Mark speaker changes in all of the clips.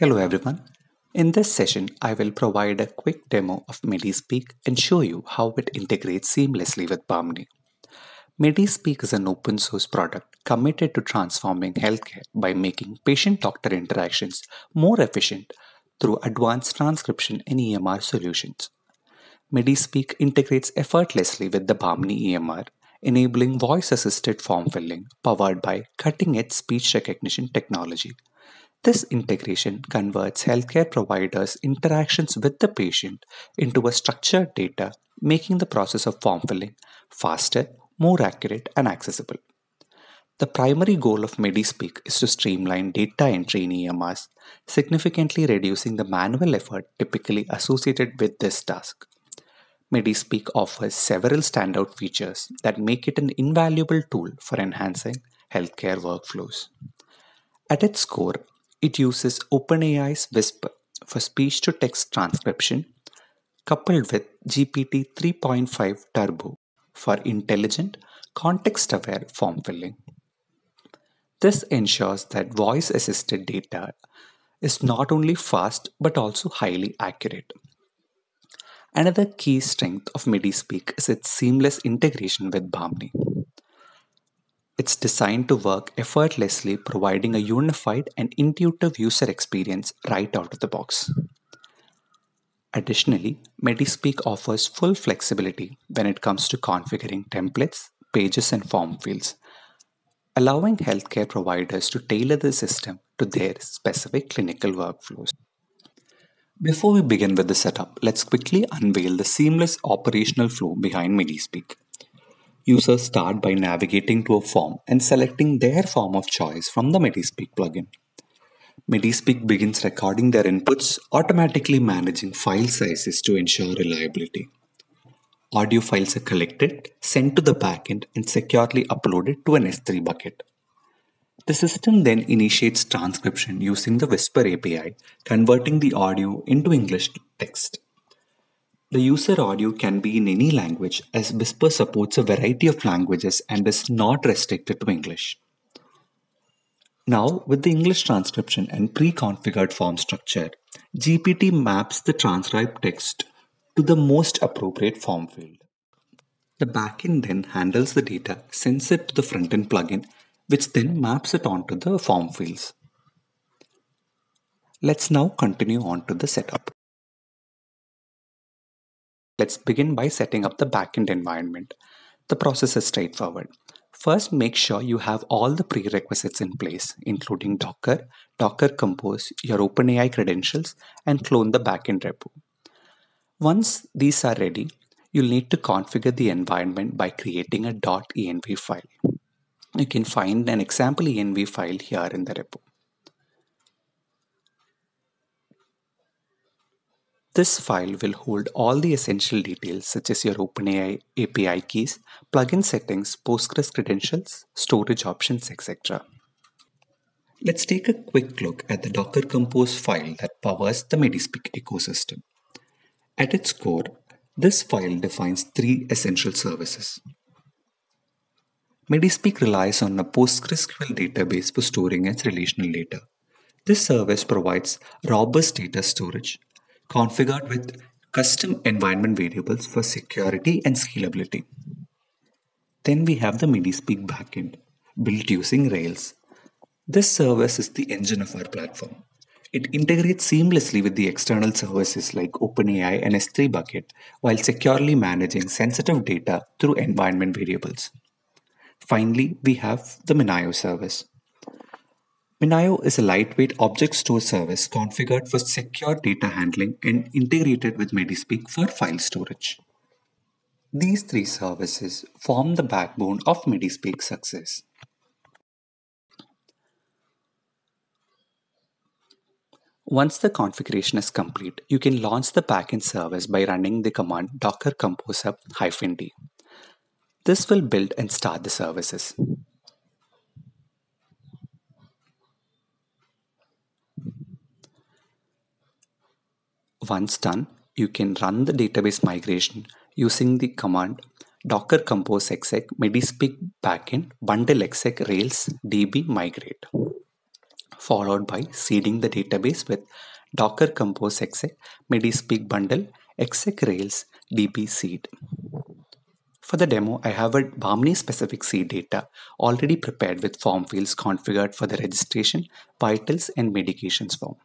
Speaker 1: Hello everyone. In this session, I will provide a quick demo of MediSpeak and show you how it integrates seamlessly with Bahmni. MediSpeak is an open source product committed to transforming healthcare by making patient-doctor interactions more efficient through advanced transcription and EMR solutions. MediSpeak integrates effortlessly with the Bahmni EMR, enabling voice-assisted form filling powered by cutting-edge speech recognition technology this integration converts healthcare providers' interactions with the patient into a structured data, making the process of form filling faster, more accurate, and accessible. The primary goal of MediSpeak is to streamline data entry in EMRs, significantly reducing the manual effort typically associated with this task. MediSpeak offers several standout features that make it an invaluable tool for enhancing healthcare workflows. At its core, it uses OpenAI's Whisper for speech to text transcription, coupled with GPT 3.5 Turbo for intelligent, context aware form filling. This ensures that voice assisted data is not only fast but also highly accurate. Another key strength of MediSpeak is its seamless integration with Bahmni. It's designed to work effortlessly, providing a unified and intuitive user experience right out of the box. Additionally, MediSpeak offers full flexibility when it comes to configuring templates, pages, and form fields, allowing healthcare providers to tailor the system to their specific clinical workflows. Before we begin with the setup, let's quickly unveil the seamless operational flow behind MediSpeak. Users start by navigating to a form and selecting their form of choice from the MediSpeak plugin. MediSpeak begins recording their inputs, automatically managing file sizes to ensure reliability. Audio files are collected, sent to the backend, and securely uploaded to an S3 bucket. The system then initiates transcription using the Whisper API, converting the audio into English text. The user audio can be in any language as Whisper supports a variety of languages and is not restricted to English. Now, with the English transcription and pre-configured form structure, GPT maps the transcribed text to the most appropriate form field. The backend then handles the data, sends it to the frontend plugin, which then maps it onto the form fields. Let's now continue on to the setup. Let's begin by setting up the backend environment. The process is straightforward. First, make sure you have all the prerequisites in place, including Docker, Docker Compose, your OpenAI credentials, and clone the backend repo. Once these are ready, you'll need to configure the environment by creating a .env file. You can find an example env file here in the repo. This file will hold all the essential details such as your OpenAI API keys, plugin settings, Postgres credentials, storage options, etc. Let's take a quick look at the Docker Compose file that powers the MediSpeak ecosystem. At its core, this file defines three essential services. MediSpeak relies on a PostgreSQL database for storing its relational data. This service provides robust data storage, configured with custom environment variables for security and scalability. Then we have the MediSpeak backend, built using Rails. This service is the engine of our platform. It integrates seamlessly with the external services like OpenAI and S3 bucket while securely managing sensitive data through environment variables. Finally, we have the MinIO service. MinIO is a lightweight object store service configured for secure data handling and integrated with MediSpeak for file storage. These three services form the backbone of MediSpeak's success. Once the configuration is complete, you can launch the backend service by running the command docker compose up-d. This will build and start the services. Once done, you can run the database migration using the command docker compose exec medispeak backend bundle exec rails db migrate. followed by seeding the database with Docker Compose exec, Medispeak bundle, exec rails, db seed. For the demo, I have a Bahmni specific seed data already prepared with form fields configured for the registration, vitals, and medications form.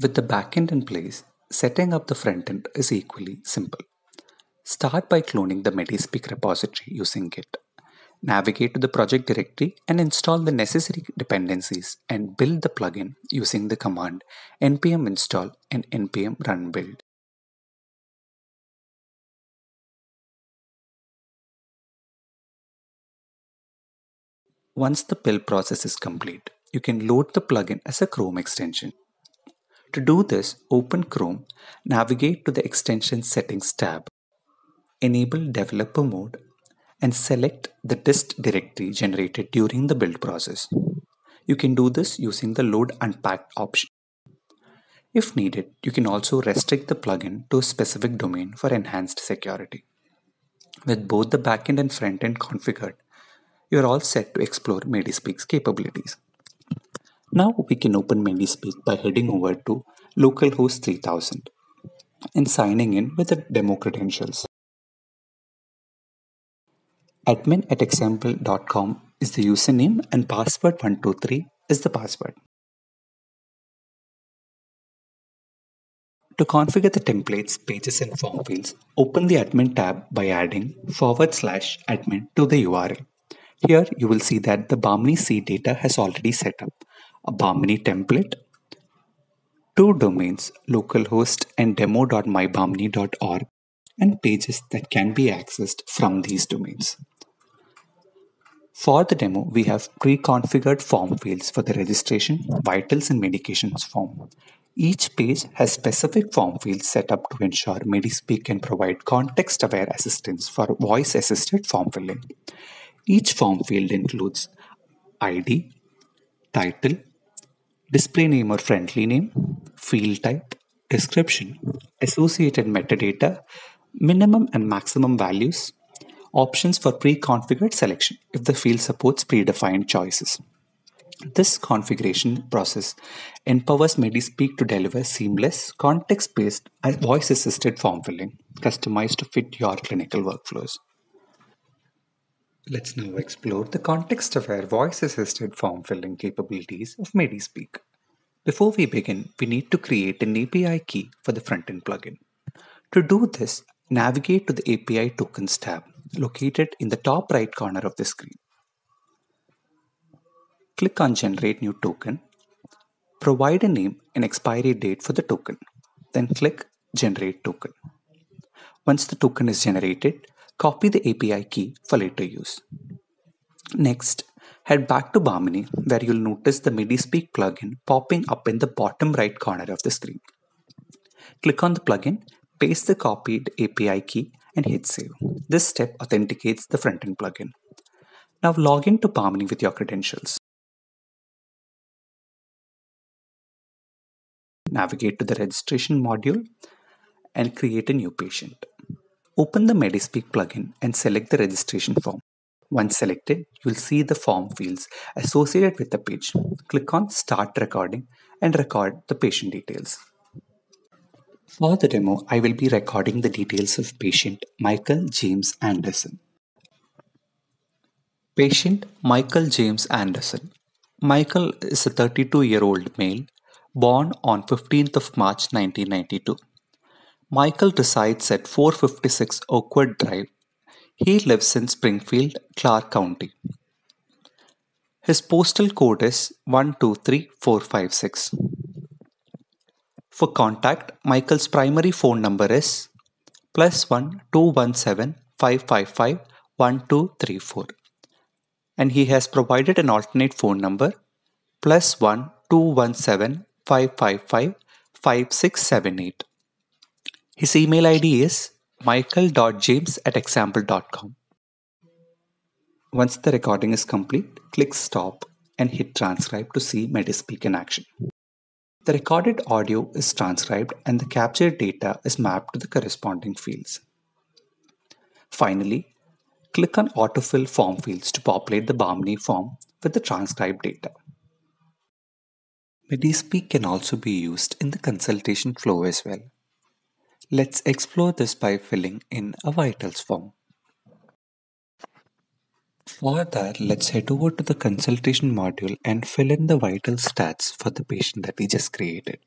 Speaker 1: With the backend in place, setting up the frontend is equally simple. Start by cloning the Medispeak repository using Git. Navigate to the project directory and install the necessary dependencies and build the plugin using the command npm install and npm run build. Once the build process is complete, you can load the plugin as a Chrome extension. To do this, open Chrome, navigate to the Extension Settings tab enable developer mode and select the dist directory generated during the build process. You can do this using the load unpacked option. If needed, you can also restrict the plugin to a specific domain for enhanced security. With both the backend and frontend configured, you are all set to explore Medispeak's capabilities. Now we can open Medispeak by heading over to localhost 3000 and signing in with the demo credentials. Admin at example.com is the username and password123 is the password. To configure the templates, pages, and form fields, open the admin tab by adding forward slash admin to the URL. Here you will see that the Bahmni seed data has already set up a Bahmni template, two domains localhost and demo.mybahmni.org and pages that can be accessed from these domains. For the demo, we have pre-configured form fields for the registration, vitals and medications form. Each page has specific form fields set up to ensure Medispeak can provide context-aware assistance for voice-assisted form filling. Each form field includes ID, title, display name or friendly name, field type, description, associated metadata, minimum and maximum values, options for pre-configured selection if the field supports predefined choices. This configuration process empowers Medispeak to deliver seamless, context-based voice-assisted form filling, customized to fit your clinical workflows. Let's now explore the context-aware voice-assisted form filling capabilities of Medispeak. Before we begin, we need to create an API key for the front-end plugin. To do this, navigate to the API Tokens tab located in the top right corner of the screen. Click on Generate New Token. Provide a name and expiry date for the token. Then click Generate Token. Once the token is generated, copy the API key for later use. Next, head back to Bahmni where you'll notice the Medispeak plugin popping up in the bottom right corner of the screen. Click on the plugin, paste the copied API key and hit save. This step authenticates the front-end plugin. Now log in to Bahmni with your credentials. Navigate to the registration module and create a new patient. Open the Medispeak plugin and select the registration form. Once selected, you'll see the form fields associated with the page. Click on Start Recording and record the patient details. For the demo, I will be recording the details of patient Michael James Anderson. Patient Michael James Anderson. Michael is a 32 year old male born on 15th of March 1992. Michael resides at 456 Oakwood Drive. He lives in Springfield, Clark County. His postal code is 123456. For contact, Michael's primary phone number is plus 1 217 555 1234 and he has provided an alternate phone number plus 1 217 555 5678. His email ID is michael.james at example.com. Once the recording is complete, click stop and hit transcribe to see Medispeak in action. The recorded audio is transcribed and the captured data is mapped to the corresponding fields. Finally, Click on Autofill Form fields to populate the Bahmni form with the transcribed data. MediSpeak can also be used in the consultation flow as well. Let's explore this by filling in a vitals form. For that, let's head over to the consultation module and fill in the vital stats for the patient that we just created.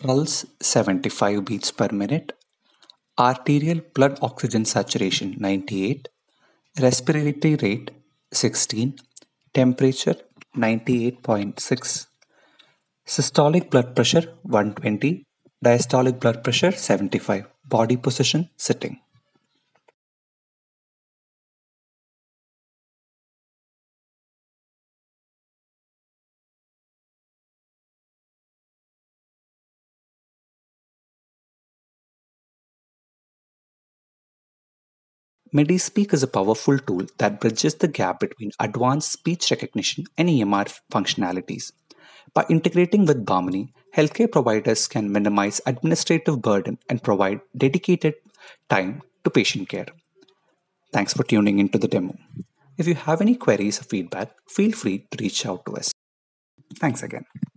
Speaker 1: Pulse 75 beats per minute, arterial blood oxygen saturation 98, respiratory rate 16, temperature 98.6, systolic blood pressure 120, diastolic blood pressure 75, body position sitting. MediSpeak is a powerful tool that bridges the gap between advanced speech recognition and EMR functionalities. By integrating with Bahmni, healthcare providers can minimize administrative burden and provide dedicated time to patient care. Thanks for tuning into the demo. If you have any queries or feedback, feel free to reach out to us. Thanks again.